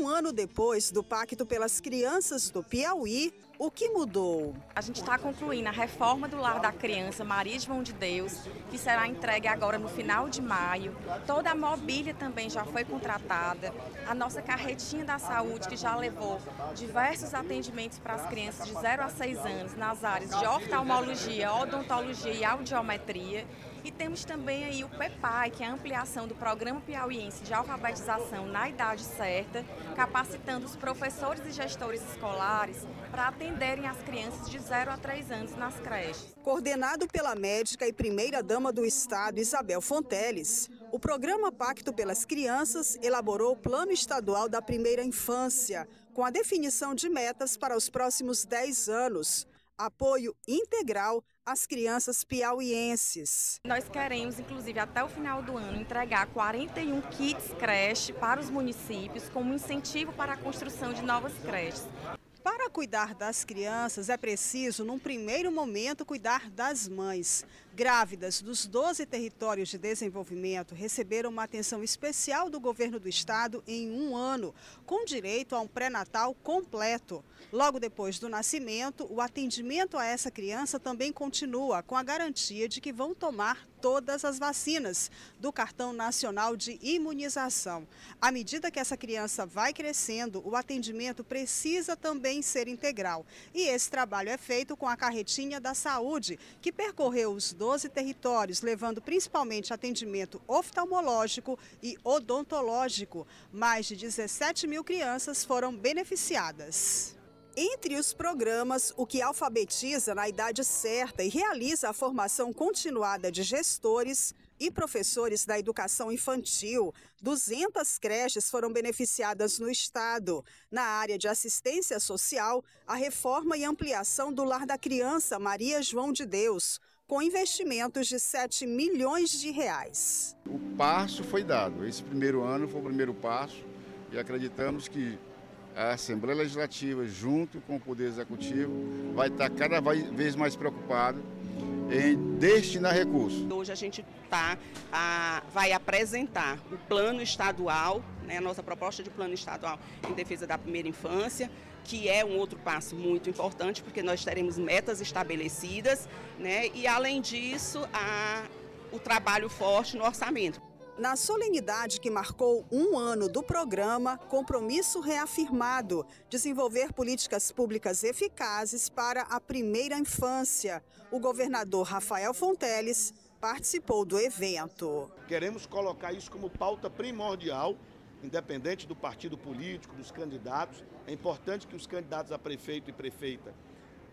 Um ano depois do Pacto pelas Crianças do Piauí, o que mudou? A gente está concluindo a reforma do Lar da Criança Maria de Mão de Deus, que será entregue agora no final de maio. Toda a mobília também já foi contratada. A nossa carretinha da saúde, que já levou diversos atendimentos para as crianças de 0 a 6 anos nas áreas de oftalmologia, odontologia e audiometria. E temos também aí o PEPAI, que é a ampliação do Programa Piauiense de Alfabetização na Idade Certa, capacitando os professores e gestores escolares para atenderem as crianças de 0 a 3 anos nas creches. Coordenado pela médica e primeira-dama do Estado, Isabel Fonteles, o programa Pacto pelas Crianças elaborou o Plano Estadual da Primeira Infância, com a definição de metas para os próximos 10 anos, apoio integral às crianças piauienses. Nós queremos, inclusive, até o final do ano, entregar 41 kits creche para os municípios como incentivo para a construção de novas creches. Para cuidar das crianças, é preciso, num primeiro momento, cuidar das mães. Grávidas dos 12 territórios de desenvolvimento receberam uma atenção especial do governo do estado em um ano, com direito a um pré-natal completo. Logo depois do nascimento, o atendimento a essa criança também continua, com a garantia de que vão tomar todas as vacinas do Cartão Nacional de Imunização. À medida que essa criança vai crescendo, o atendimento precisa também ser integral. E esse trabalho é feito com a carretinha da saúde, que percorreu os 12 territórios, levando principalmente atendimento oftalmológico e odontológico. Mais de 17 mil crianças foram beneficiadas. Entre os programas, o que alfabetiza na idade certa e realiza a formação continuada de gestores e professores da educação infantil, 200 creches foram beneficiadas no estado. Na área de assistência social, a reforma e ampliação do Lar da Criança Maria João de Deus, com investimentos de 7 milhões de reais. O passo foi dado. Esse primeiro ano foi o primeiro passo e acreditamos que a Assembleia Legislativa, junto com o Poder Executivo, vai estar cada vez mais preocupado em destinar recursos. Hoje a gente tá, a, vai apresentar o plano estadual, né, a nossa proposta de plano estadual em defesa da primeira infância, que é um outro passo muito importante, porque nós teremos metas estabelecidas, né, e além disso, a, o trabalho forte no orçamento. Na solenidade que marcou um ano do programa, compromisso reafirmado: desenvolver políticas públicas eficazes para a primeira infância. O governador Rafael Fonteles participou do evento. Queremos colocar isso como pauta primordial, independente do partido político, dos candidatos. É importante que os candidatos a prefeito e prefeita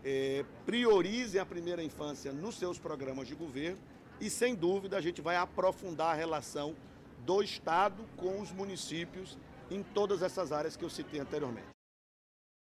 eh, priorizem a primeira infância nos seus programas de governo e, sem dúvida, a gente vai aprofundar a relação do Estado com os municípios em todas essas áreas que eu citei anteriormente.